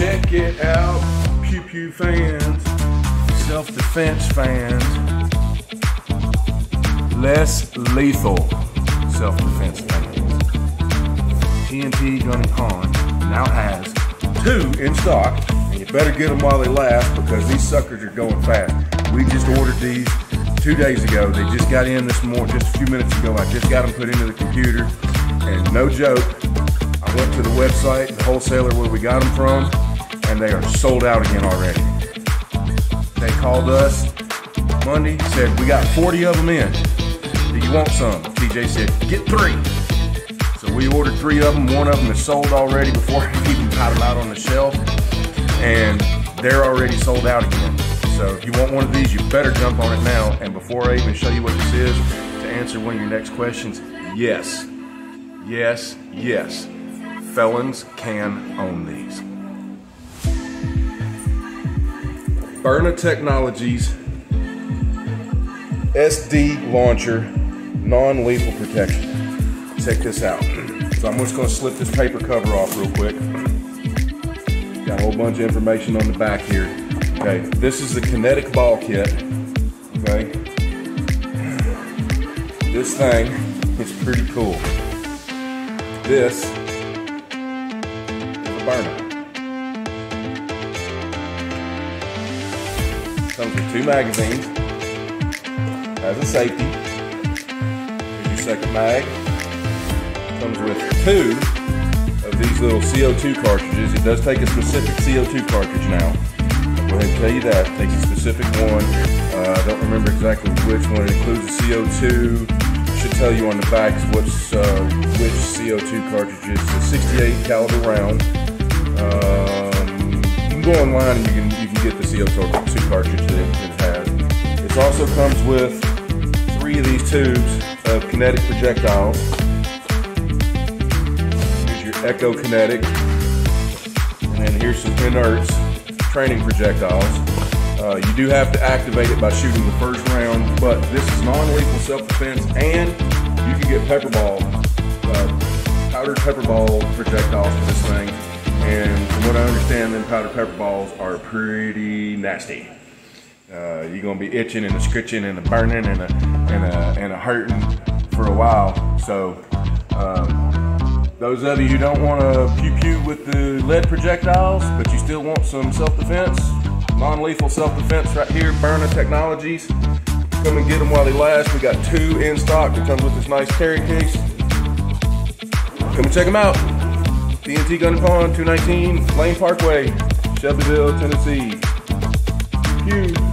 it out, pew pew fans, self defense fans, less lethal self defense fans. TNT Gun and Pawn now has two in stock, and you better get them while they last because these suckers are going fast. We just ordered these two days ago. They just got in this morning, just a few minutes ago. I just got them put into the computer, and no joke, I went to the website, the wholesaler where we got them from, and they are sold out again already. They called us Monday, said, We got 40 of them in. Do you want some? TJ said, Get three. So we ordered three of them. One of them is sold already before I even got them out on the shelf, and they're already sold out again. So if you want one of these, you better jump on it now. And before I even show you what this is, to answer one of your next questions, yes, yes, yes, felons can own these. Byrna Technologies SD launcher, non-lethal protection. Check this out. So I'm just gonna slip this paper cover off real quick. Got a whole bunch of information on the back here. Okay, this is the kinetic ball kit. Okay, this thing is pretty cool. This is a Byrna. Comes with two magazines. Has a safety. Here's your second mag. Comes with two of these little CO2 cartridges. It does take a specific CO2 cartridge now. I'll go ahead and tell you that. It takes a specific one. Uh, I don't remember exactly which one. It includes the CO2. Should tell you on the back which uh, which CO2 cartridges. It's a 68 caliber round. Um, you go online and you can you can get the CO2 cartridge that it, has. It also comes with three of these tubes of kinetic projectiles. Here's your Echo Kinetic, and then here's some inerts training projectiles. Uh, you do have to activate it by shooting the first round, but this is non-lethal self-defense, and you can get pepper ball, uh, powdered pepper ball projectiles for this thing. And from what I understand, them powdered pepper balls are pretty nasty. Uh, you're gonna be itching and a scritching and a burning and a and a and a hurting for a while. So. Um, those of you who don't want to pew pew with the lead projectiles, but you still want some self-defense, non-lethal self-defense right here, Byrna Technologies. Come and get them while they last. We got two in stock that comes with this nice carry case. Come and check them out. TNT Gun Pawn, 219 Lane Parkway, Shelbyville, Tennessee. Pew.